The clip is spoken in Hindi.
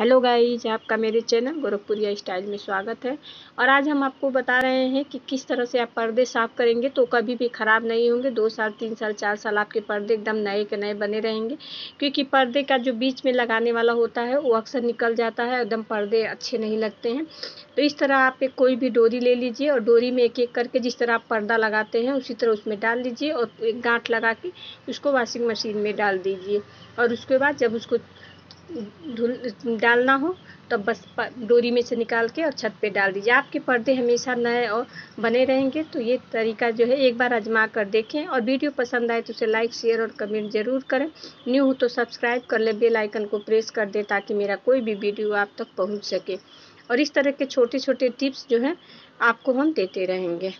हेलो गाइज़ आपका मेरे चैनल गोरखपुरिया स्टाइल में स्वागत है। और आज हम आपको बता रहे हैं कि किस तरह से आप पर्दे साफ़ करेंगे तो कभी भी ख़राब नहीं होंगे। दो साल, तीन साल, चार साल आपके पर्दे एकदम नए के नए बने रहेंगे। क्योंकि पर्दे का जो बीच में लगाने वाला होता है, वो अक्सर निकल जाता है, एकदम पर्दे अच्छे नहीं लगते हैं। तो इस तरह आप एक कोई भी डोरी ले लीजिए और डोरी में एक एक करके जिस तरह आप पर्दा लगाते हैं, उसी तरह उसमें डाल लीजिए और एक गांठ लगा के उसको वॉशिंग मशीन में डाल दीजिए। और उसके बाद जब उसको धुल, डालना हो तो बस डोरी में से निकाल के और छत पे डाल दीजिए। आपके पर्दे हमेशा नए और बने रहेंगे तो ये तरीका जो है, एक बार आजमा कर देखें। और वीडियो पसंद आए तो उसे लाइक, शेयर और कमेंट ज़रूर करें। न्यू हो तो सब्सक्राइब कर ले, बेल आइकन को प्रेस कर दें ताकि मेरा कोई भी वीडियो आप तक पहुँच सके। और इस तरह के छोटे छोटे टिप्स जो हैं, आपको हम देते रहेंगे।